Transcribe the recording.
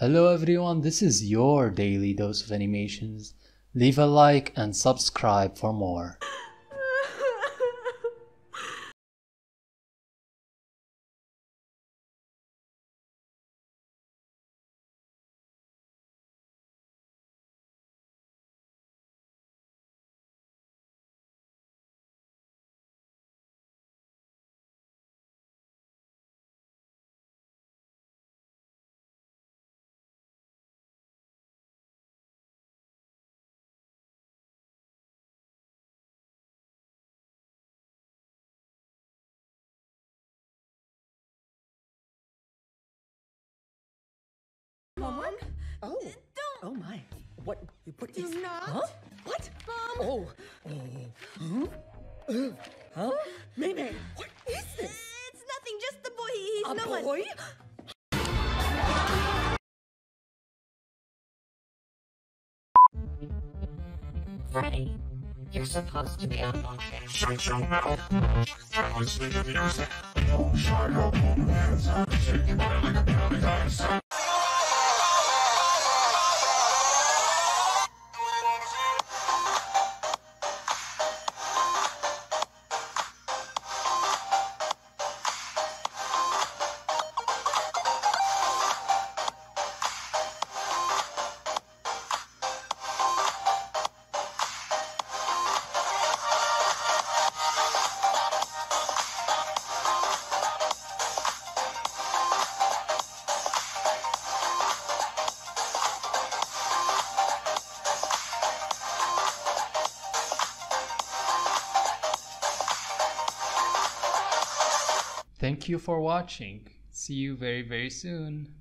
Hello everyone, this is your daily dose of animations. Leave a like and subscribe for more. Mom? Oh. Don't. Oh my. What? You put Do these? not. Huh? What? Mom. Oh. Oh. Huh? Uh, huh? Mayday. What is this? It's nothing, just the boy. He's A no one. boy? Freddy, you're supposed to be unwatching. Shut your mouth. You're listening to music. Don't shut up, hands up. Take your body like a belly dancer. Thank you for watching. See you very very soon.